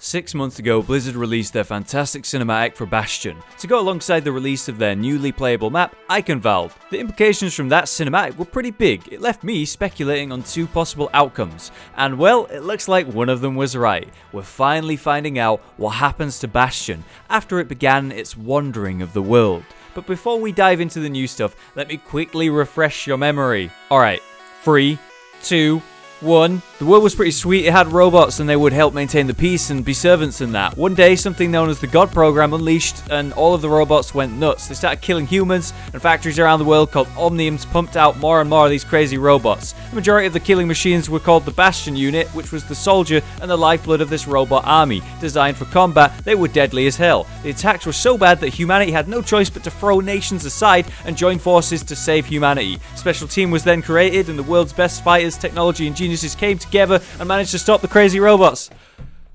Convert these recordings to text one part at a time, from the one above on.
Six months ago, Blizzard released their fantastic cinematic for Bastion, to go alongside the release of their newly playable map, Eichenwalde. The implications from that cinematic were pretty big, it left me speculating on two possible outcomes, and well, it looks like one of them was right. We're finally finding out what happens to Bastion after it began its wandering of the world. But before we dive into the new stuff, let me quickly refresh your memory. Alright, three, two, one, the world was pretty sweet. It had robots and they would help maintain the peace and be servants in that. One day, something known as the God Program unleashed and all of the robots went nuts. They started killing humans and factories around the world called Omniums pumped out more and more of these crazy robots. The majority of the killing machines were called the Bastion Unit, which was the soldier and the lifeblood of this robot army. Designed for combat, they were deadly as hell. The attacks were so bad that humanity had no choice but to throw nations aside and join forces to save humanity. Special team was then created and the world's best fighters, technology and geniuses came together and managed to stop the crazy robots.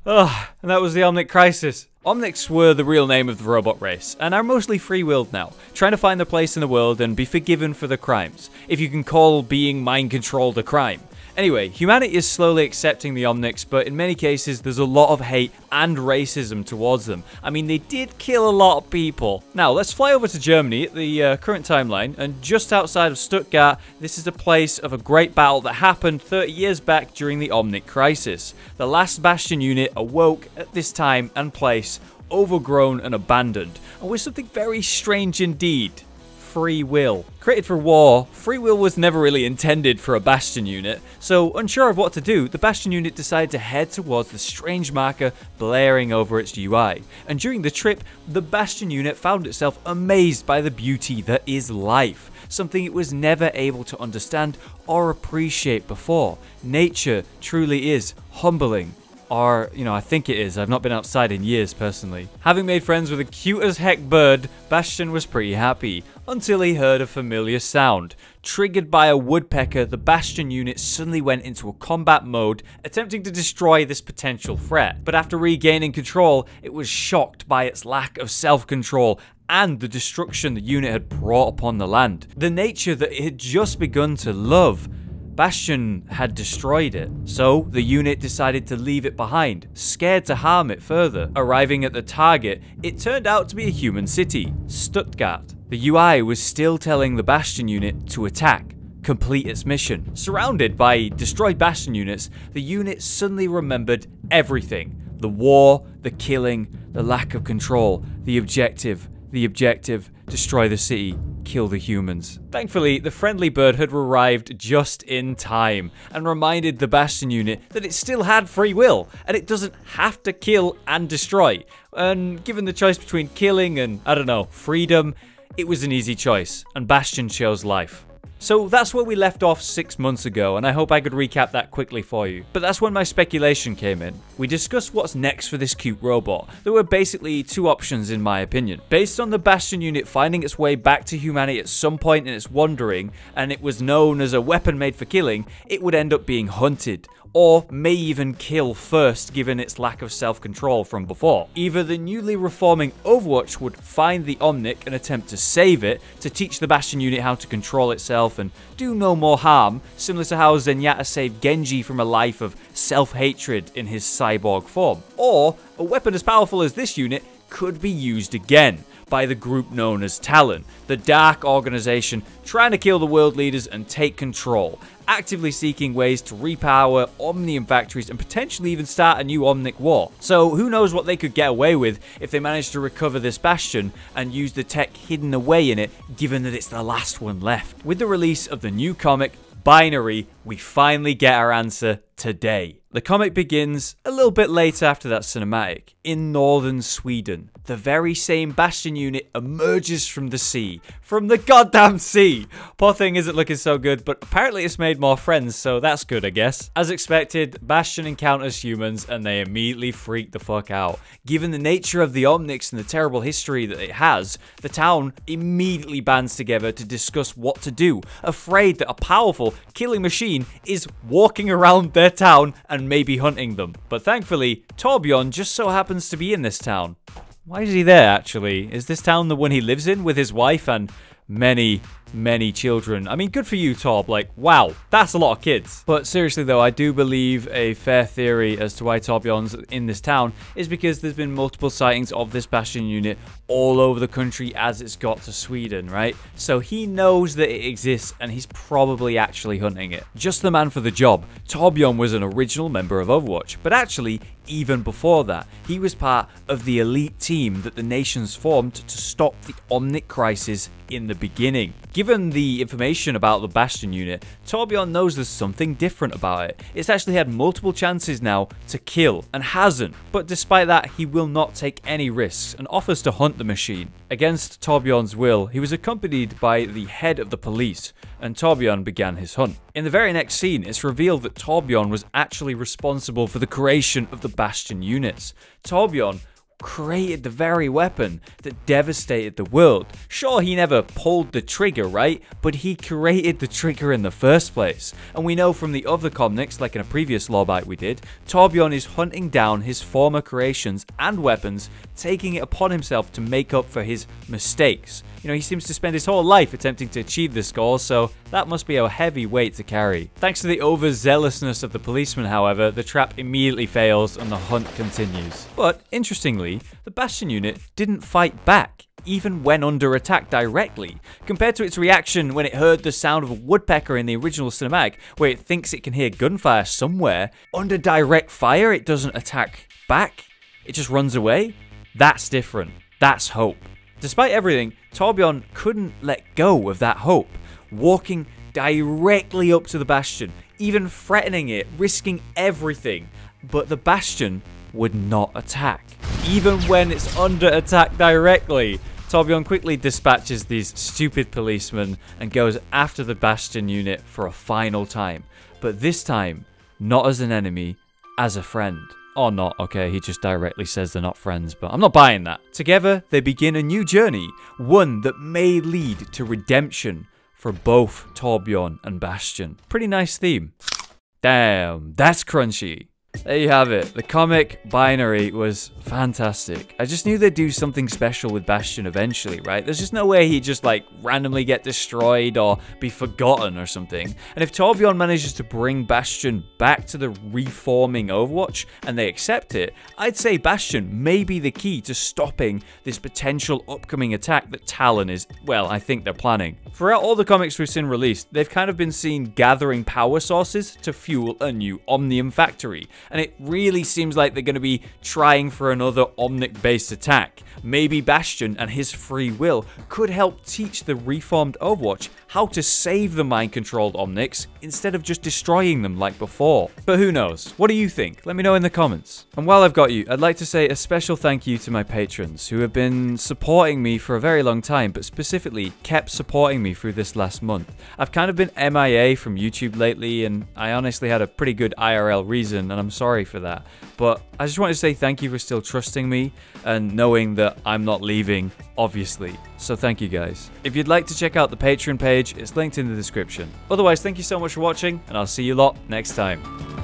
Ugh, and that was the Omnic Crisis. Omnics were the real name of the robot race, and are mostly free-willed now, trying to find their place in the world and be forgiven for their crimes, if you can call being mind-controlled a crime. Anyway, humanity is slowly accepting the Omnics, but in many cases there's a lot of hate and racism towards them. I mean, they did kill a lot of people. Now, let's fly over to Germany at the uh, current timeline, and just outside of Stuttgart, this is the place of a great battle that happened 30 years back during the Omnic Crisis. The last Bastion unit awoke at this time and place, overgrown and abandoned, and with something very strange indeed free will. Created for war, free will was never really intended for a Bastion unit, so unsure of what to do, the Bastion unit decided to head towards the strange marker blaring over its UI. And during the trip, the Bastion unit found itself amazed by the beauty that is life something it was never able to understand or appreciate before. Nature truly is humbling or, you know, I think it is. I've not been outside in years personally. Having made friends with a cute as heck bird, Bastion was pretty happy, until he heard a familiar sound. Triggered by a woodpecker, the Bastion unit suddenly went into a combat mode, attempting to destroy this potential threat. But after regaining control, it was shocked by its lack of self-control and the destruction the unit had brought upon the land. The nature that it had just begun to love. Bastion had destroyed it, so the unit decided to leave it behind, scared to harm it further. Arriving at the target, it turned out to be a human city, Stuttgart. The UI was still telling the Bastion unit to attack, complete its mission. Surrounded by destroyed Bastion units, the unit suddenly remembered everything. The war, the killing, the lack of control, the objective, the objective, destroy the city, kill the humans. Thankfully, the friendly bird had arrived just in time and reminded the Bastion unit that it still had free will and it doesn't have to kill and destroy. And given the choice between killing and, I don't know, freedom, it was an easy choice, and Bastion chose life. So that's where we left off six months ago, and I hope I could recap that quickly for you. But that's when my speculation came in. We discussed what's next for this cute robot. There were basically two options in my opinion. Based on the Bastion unit finding its way back to humanity at some point in its wandering, and it was known as a weapon made for killing, it would end up being hunted or may even kill first given its lack of self-control from before. Either the newly reforming Overwatch would find the Omnic and attempt to save it, to teach the Bastion unit how to control itself and do no more harm, similar to how Zenyatta saved Genji from a life of self-hatred in his cyborg form. Or, a weapon as powerful as this unit could be used again by the group known as Talon, the dark organization trying to kill the world leaders and take control, actively seeking ways to repower Omnium factories and potentially even start a new Omnic war. So who knows what they could get away with if they managed to recover this bastion and use the tech hidden away in it, given that it's the last one left. With the release of the new comic, Binary, we finally get our answer today. The comic begins a little bit later after that cinematic, in northern Sweden. The very same Bastion unit emerges from the sea. From the goddamn sea! Poor thing isn't looking so good, but apparently it's made more friends, so that's good, I guess. As expected, Bastion encounters humans and they immediately freak the fuck out. Given the nature of the Omnics and the terrible history that it has, the town immediately bands together to discuss what to do, afraid that a powerful, killing machine is walking around their town and maybe hunting them. But thankfully, Torbjorn just so happens to be in this town. Why is he there, actually? Is this town the one he lives in with his wife and many, many children. I mean, good for you, Torb. Like, wow, that's a lot of kids. But seriously, though, I do believe a fair theory as to why Torbjorn's in this town is because there's been multiple sightings of this Bastion unit all over the country as it's got to Sweden, right? So he knows that it exists and he's probably actually hunting it. Just the man for the job, Torbjorn was an original member of Overwatch, but actually even before that, he was part of the elite team that the nations formed to stop the Omnic crisis in the beginning. Given the information about the Bastion unit, Torbjorn knows there's something different about it. It's actually had multiple chances now to kill and hasn't, but despite that, he will not take any risks and offers to hunt the machine. Against Torbjorn's will, he was accompanied by the head of the police, and Torbjorn began his hunt. In the very next scene, it's revealed that Torbjorn was actually responsible for the creation of the Bastion units. Torbjorn created the very weapon that devastated the world. Sure, he never pulled the trigger, right? But he created the trigger in the first place. And we know from the other comics, like in a previous Lore Bite we did, Torbjorn is hunting down his former creations and weapons, taking it upon himself to make up for his mistakes. You know, he seems to spend his whole life attempting to achieve this goal, so that must be a heavy weight to carry. Thanks to the overzealousness of the policeman, however, the trap immediately fails and the hunt continues. But, interestingly, the Bastion unit didn't fight back even when under attack directly, compared to its reaction when it heard the sound of a woodpecker in the original cinematic, where it thinks it can hear gunfire somewhere. Under direct fire, it doesn't attack back, it just runs away. That's different. That's hope. Despite everything, Torbjorn couldn't let go of that hope, walking directly up to the Bastion, even threatening it, risking everything. But the Bastion would not attack, even when it's under attack directly. Torbjorn quickly dispatches these stupid policemen and goes after the Bastion unit for a final time. But this time, not as an enemy, as a friend. Or not, okay, he just directly says they're not friends, but I'm not buying that. Together, they begin a new journey, one that may lead to redemption for both Torbjorn and Bastion. Pretty nice theme. Damn, that's crunchy. There you have it. The comic binary was fantastic. I just knew they'd do something special with Bastion eventually, right? There's just no way he'd just like randomly get destroyed or be forgotten or something. And if Torbjorn manages to bring Bastion back to the reforming Overwatch and they accept it, I'd say Bastion may be the key to stopping this potential upcoming attack that Talon is, well, I think they're planning. Throughout all the comics we've seen released, they've kind of been seen gathering power sources to fuel a new Omnium factory and it really seems like they're going to be trying for another Omnic based attack. Maybe Bastion and his free will could help teach the reformed Overwatch how to save the mind controlled Omnics instead of just destroying them like before. But who knows? What do you think? Let me know in the comments. And while I've got you, I'd like to say a special thank you to my patrons who have been supporting me for a very long time, but specifically kept supporting me through this last month. I've kind of been MIA from YouTube lately, and I honestly had a pretty good IRL reason, and I'm sorry for that. But I just wanted to say thank you for still trusting me and knowing that I'm not leaving, obviously. So thank you guys. If you'd like to check out the Patreon page, it's linked in the description. Otherwise, thank you so much for watching, and I'll see you lot next time.